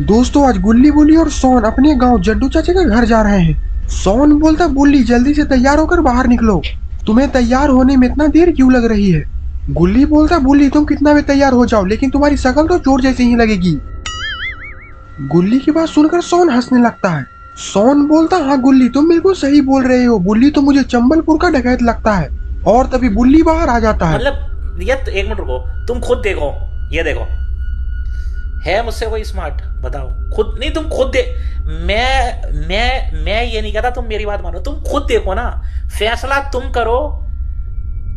दोस्तों, आज गुल्ली बुल्ली और सोन अपने गाँव जड्डू चाचे के घर जा रहे हैं। सोन बोलता, बुल्ली, जल्दी से तैयार होकर बाहर निकलो। तुम्हें तैयार होने में इतना देर क्यों लग रही है? गुल्ली बोलता, बुल्ली, तुम कितना भी तैयार हो जाओ, लेकिन तुम्हारी शक्ल तो चोर जैसी ही लगेगी। गुल्ली की बात सुनकर सोन हंसने लगता है। सोन बोलता हाँ गुल्ली, तुम बिल्कुल सही बोल रहे हो। बुल्ली तो मुझे चंबलपुर का डकैत लगता है और तभी बुल्ली बाहर आ जाता है। मतलब तो एक मिनट रुको। तुम खुद देखो, ये देखो। है मुझसे कोई स्मार्ट बताओ। खुद नहीं, तुम खुद दे मैं मैं मैं ये नहीं कहता तुम मेरी बात मानो। तुम खुद देखो ना। फैसला तुम करो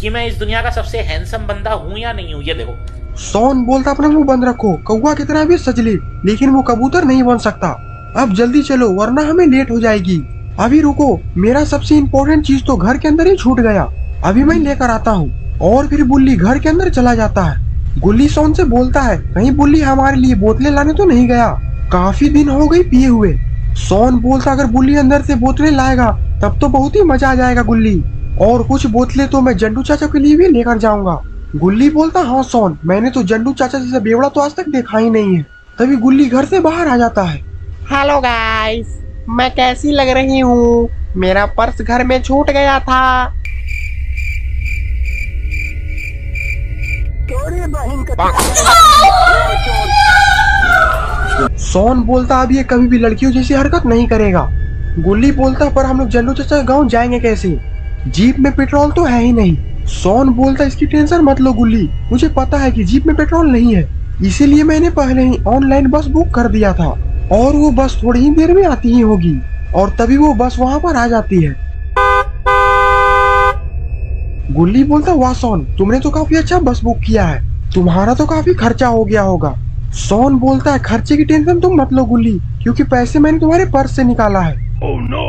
कि मैं इस दुनिया का सबसे हैंडसम बंदा हूँ या नहीं हूँ। ये देखो। सोन बोलता अपना मुँह बंद रखो। कौआ कितना भी सज ले लेकिन वो कबूतर नहीं बन सकता। अब जल्दी चलो, वरना हमें लेट हो जाएगी। अभी रुको, मेरा सबसे इम्पोर्टेंट चीज़ तो घर के अंदर ही छूट गया। अभी मैं लेकर आता हूँ, और फिर बुल्ली घर के अंदर चला जाता है। गुल्ली सोन से बोलता है कहीं बुल्ली, हमारे लिए बोतलें लाने तो नहीं गया। काफ़ी दिन हो गई पिए हुए। सोन बोलता, अगर बुल्ली अंदर से बोतलें लाएगा, तब तो बहुत ही मज़ा आ जाएगा गुल्ली। और कुछ बोतलें तो मैं जंडू चाचा के लिए भी लेकर जाऊँगा। गुल्ली बोलता हाँ सोन, मैंने तो जंडू चाचा जैसा बेवड़ा तो आज तक देखा ही नहीं है। तभी गुल्ली घर से बाहर आ जाता है। हेलो गाइस मैं कैसी लग रही हूँ? मेरा पर्स घर में छूट गया था। सोन बोलता अब ये कभी भी लड़कियों जैसी हरकत नहीं करेगा। गुल्ली बोलता, पर हम लोग जल्लू चाचा गाँव जाएँगे कैसे? जीप में पेट्रोल तो है ही नहीं। सोन बोलता, इसकी टेंशन मत लो गुल्ली, मुझे पता है कि जीप में पेट्रोल नहीं है। इसीलिए मैंने पहले ही ऑनलाइन बस बुक कर दिया था, और वो बस थोड़ी ही देर में आती ही होगी, और तभी वो बस वहाँ पर आ जाती है। गुल्ली बोलता वाह सोन तुमने तो काफ़ी अच्छा बस बुक किया है। तुम्हारा तो काफ़ी खर्चा हो गया होगा। सोन बोलता है खर्चे की टेंशन तुम मत लो गुल्ली क्योंकि पैसे मैंने तुम्हारे पर्स से निकाला है। Oh no!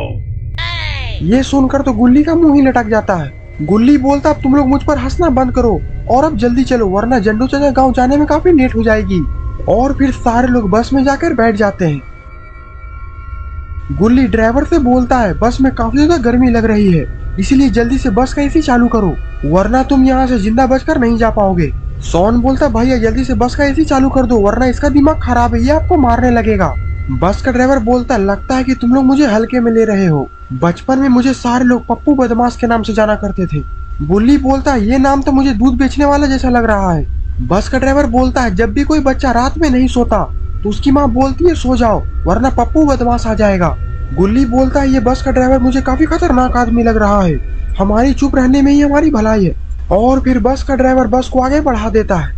ये सुनकर तो गुल्ली का मुँह ही लटक जाता है। गुल्ली बोलता अब तुम लोग मुझ पर हंसना बंद करो और अब जल्दी चलो वरना जंडू चाचा गाँव जाने में काफ़ी लेट हो जाएगी। और फिर सारे लोग बस में जाकर बैठ जाते हैं। गुल्ली ड्राइवर से बोलता है बस में काफ़ी ज़्यादा गर्मी लग रही है। इसीलिए जल्दी से बस का एसी चालू करो, वरना तुम यहाँ से ज़िंदा बचकर नहीं जा पाओगे। सोन बोलता, भैया, जल्दी से बस का एसी चालू कर दो, वरना इसका दिमाग खराब है, ये आपको मारने लगेगा। बस का ड्राइवर बोलता, लगता है कि तुम लोग मुझे हल्के में ले रहे हो। बचपन में मुझे सारे लोग पप्पू बदमाश के नाम से जाना करते थे। बुल्ली बोलता, ये नाम तो मुझे दूध बेचने वाला जैसा लग रहा है। बस का ड्राइवर बोलता है जब भी कोई बच्चा रात में नहीं सोता तो उसकी माँ बोलती है, सो जाओ, वरना पप्पू बदमाश आ जाएगा। गुल्ली बोलता है, ये बस का ड्राइवर मुझे काफ़ी खतरनाक आदमी लग रहा है। हमारी चुप रहने में ही हमारी भलाई है। और फिर बस का ड्राइवर बस को आगे बढ़ा देता है।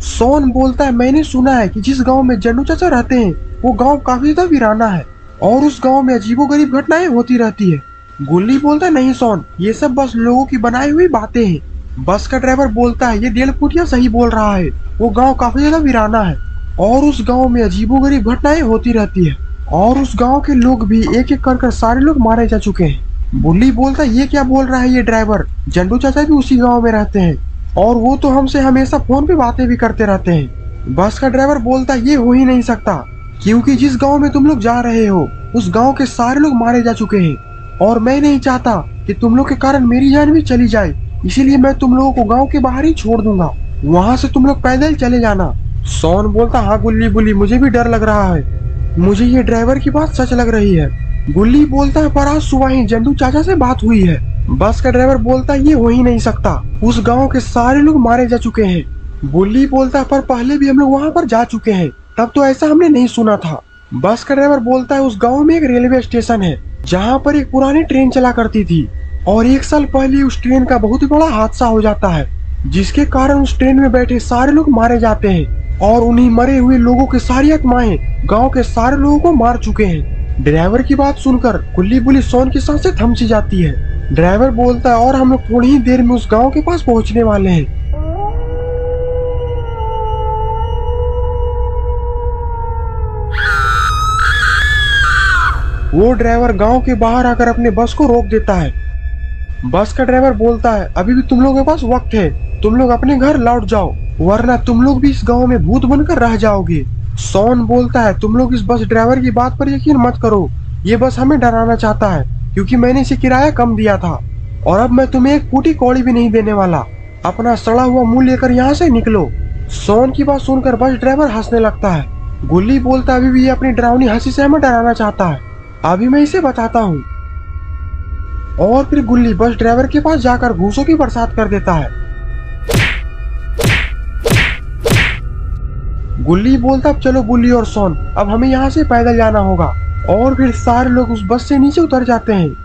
सोन बोलता है, मैंने सुना है कि जिस गाँव में जन्नू चाचा रहते हैं, वो गाँव काफ़ी ज़्यादा वीराना है और उस गाँव में अजीबो गरीब घटनाएँ होती रहती है। गुल्ली बोलता है, नहीं सोन, ये सब बस लोगों की बनाई हुई बातें हैं। बस का ड्राइवर बोलता है, ये डेढ़ फुटिया सही बोल रहा है, वो गाँव काफ़ी ज़्यादा वीराना है और उस गाँव में अजीबो गरीब घटनाएँ होती रहती है। और उस गाँव के लोग भी एक एक कर कर सारे लोग मारे जा चुके हैं। बुल्ली बोलता, ये क्या बोल रहा है ये ड्राइवर? जंडू चाचा भी उसी गाँव में रहते हैं। और वो तो हमसे हमेशा फ़ोन पे बातें भी करते रहते हैं। बस का ड्राइवर बोलता, ये हो ही नहीं सकता, क्योंकि जिस गाँव में तुम लोग जा रहे हो, उस गाँव के सारे लोग मारे जा चुके हैं। और मैं नहीं चाहता कि तुम लोग के कारण मेरी जान भी चली जाए, इसीलिए मैं तुम लोगों को गाँव के बाहर ही छोड़ दूँगा। वहाँ से तुम लोग पैदल चले जाना। सोन बोलता हाँ गुल्ली बुल्ली, मुझे भी डर लग रहा है। मुझे ये ड्राइवर की बात सच लग रही है। गुल्ली बोलता है, पर आज सुबह ही जंडू चाचा से बात हुई है। बस का ड्राइवर बोलता है, ये हो ही नहीं सकता। उस गाँव के सारे लोग मारे जा चुके हैं। गुल्ली बोलता है, पर पहले भी हम लोग वहाँ पर जा चुके हैं। तब तो ऐसा हमने नहीं सुना था। बस का ड्राइवर बोलता है, उस गाँव में एक रेलवे स्टेशन है, जहाँ पर एक पुरानी ट्रेन चला करती थी। और एक साल पहले उस ट्रेन का बहुत बड़ा हादसा हो जाता है। जिसके कारण उस ट्रेन में बैठे सारे लोग मारे जाते हैं और उन्हीं मरे हुए लोगों की सारी आत्माएँ गाँव के सारे लोगों को मार चुके हैं। ड्राइवर की बात सुनकर कुल्ली बुली सोन की साँसें थम सी जाती है। ड्राइवर बोलता है, और हम लोग थोड़ी ही देर में उस गाँव के पास पहुँचने वाले हैं। वो ड्राइवर गाँव के बाहर आकर अपने बस को रोक देता है। बस का ड्राइवर बोलता है, अभी भी तुम लोगों के पास वक्त है। तुम लोग अपने घर लौट जाओ, वरना तुम लोग भी इस गाँव में भूत बनकर रह जाओगे। सोन बोलता है, तुम लोग इस बस ड्राइवर की बात पर यकीन मत करो। ये बस हमें डराना चाहता है, क्योंकि मैंने इसे किराया कम दिया था। और अब मैं तुम्हें एक कूटी कौड़ी भी नहीं देने वाला। अपना सड़ा हुआ मुँह लेकर यहाँ से निकलो। सोन की बात सुनकर बस ड्राइवर हंसने लगता है। गुल्ली बोलता, अभी भी ये अपनी डरावनी हँसी से हमें डराना चाहता है। अभी मैं इसे बताता हूँ। और फिर गुल्ली बस ड्राइवर के पास जाकर घूसों की बरसात कर देता है। गुल्ली बोलता, अब चलो गुल्ली और सोन, अब हमें यहाँ से पैदल जाना होगा। और फिर सारे लोग उस बस से नीचे उतर जाते हैं।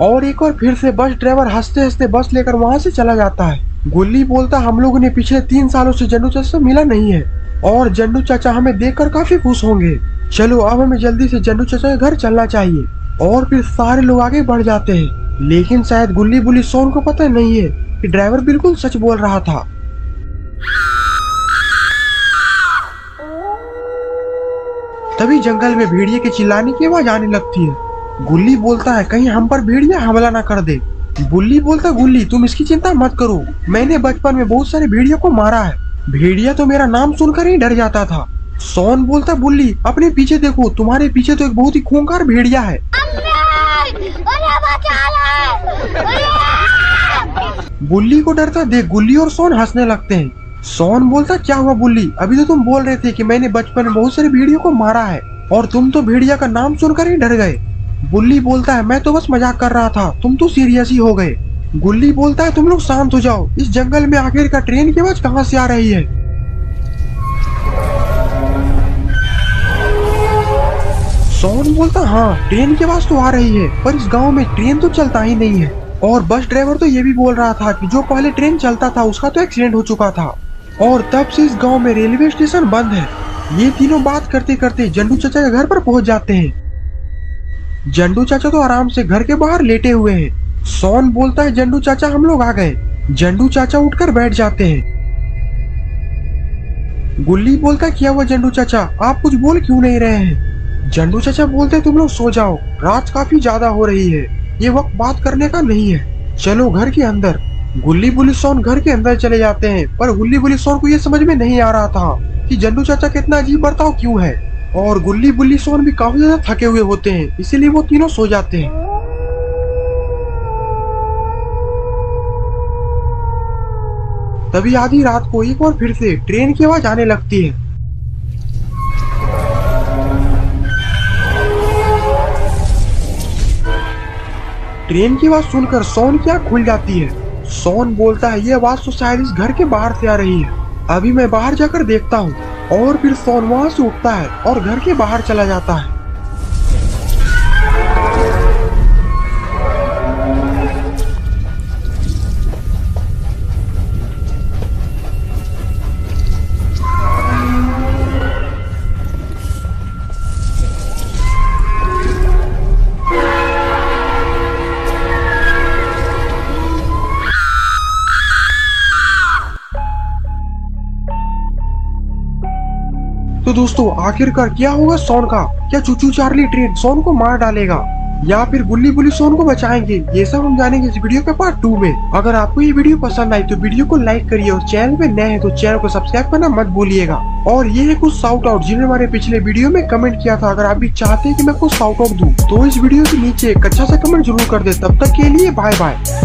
और एक और फिर से बस ड्राइवर हँसते हँसते बस लेकर वहाँ से चला जाता है। गुल्ली बोलता, हम लोगों ने पिछले तीन सालों से जन्नू चाचा से मिला नहीं है, और जन्नू चाचा हमें देखकर काफ़ी खुश होंगे। चलो, अब हमें जल्दी से जन्नू चाचा के घर चलना चाहिए। और फिर सारे लोग आगे बढ़ जाते हैं। लेकिन शायद गुल्ली बुल्ली सोन को पता नहीं है कि ड्राइवर बिल्कुल सच बोल रहा था। तभी जंगल में भेड़िए के चिल्लाने की आवाज़ आने लगती है। गुल्ली बोलता है, कहीं हम पर भेड़िया हमला ना कर दे। बुल्ली बोलता, गुल्ली, तुम इसकी चिंता मत करो। मैंने बचपन में बहुत सारे भेड़िया को मारा है। भेड़िया तो मेरा नाम सुनकर ही डर जाता था। सोन बोलता, बुल्ली, अपने पीछे देखो। तुम्हारे पीछे तो एक बहुत ही खूंखार भेड़िया है। बुल्ली को डरता देख गुल्ली और सोन हंसने लगते हैं। सोन बोलता, क्या हुआ बुल्ली? अभी तो तुम बोल रहे थे कि मैंने बचपन में बहुत सारे भेड़ियों को मारा है और तुम तो भेड़िया का नाम सुनकर ही डर गए। बुल्ली बोलता है, मैं तो बस मज़ाक कर रहा था, तुम तो सीरियस ही हो गए। गुल्ली बोलता है, तुम लोग शांत हो जाओ, इस जंगल में आखिर का ट्रेन की आवाज़ कहाँ से आ रही है? सोन बोलता हाँ ट्रेन की आवाज़ तो आ रही है, पर इस गाँव में ट्रेन तो चलता ही नहीं है। और बस ड्राइवर तो ये भी बोल रहा था कि जो पहले ट्रेन चलता था, उसका तो एक्सीडेंट हो चुका था। और तब से इस गाँव में रेलवे स्टेशन बंद है। ये तीनों बात करते करते जंडू चाचा के घर पर पहुँच जाते हैं। जंडू चाचा तो आराम से घर के बाहर लेटे हुए हैं। सोन बोलता है, जंडू चाचा, हम लोग आ गए। जंडू चाचा उठकर बैठ जाते हैं। गुल्ली बोलता है, क्या हुआ जंडू चाचा? आप कुछ बोल क्यों नहीं रहे हैं? जंडू चाचा बोलते तुम लोग सो जाओ। रात काफ़ी ज़्यादा हो रही है। ये वक्त बात करने का नहीं है। चलो घर के अंदर। गुल्ली बुली सोन घर के अंदर चले जाते हैं, पर गुल्ली बुली सोन को ये समझ में नहीं आ रहा था कि जंडू चाचा का इतना अजीब बर्ताव क्यों है। और गुल्ली बुल्ली सोन भी काफ़ी ज़्यादा थके हुए होते हैं, इसीलिए वो तीनों सो जाते हैं। तभी आधी रात को एक बार फिर से ट्रेन की आवाज़ आने लगती है। ट्रेन की आवाज़ सुनकर सोन की आँख खुल जाती है। सोन बोलता है, ये आवाज़ तो शायद इस घर के बाहर से आ रही है। अभी मैं बाहर जाकर देखता हूँ। और फिर सोन वहाँ से उठता है और घर के बाहर चला जाता है। दोस्तों, आखिरकार क्या होगा सोन का? क्या चूचू चार्ली ट्रेन सोन को मार डालेगा? या फिर गुल्ली बुल्ली सोन को बचाएँगे? ये सब हम जानेंगे इस वीडियो के पार्ट टू में। अगर आपको ये वीडियो पसंद आई तो वीडियो को लाइक करिए और चैनल पे नए हैं तो चैनल को सब्सक्राइब करना मत भूलिएगा। और ये है कुछ साउट आउट जिन्होंने हमारे पिछले वीडियो में कमेंट किया था। अगर आप भी चाहते हैं कि मैं कुछ साउट आउट दूँ तो इस वीडियो के नीचे एक अच्छा सा कमेंट ज़रूर कर दे। तब तक के लिए बाय बाय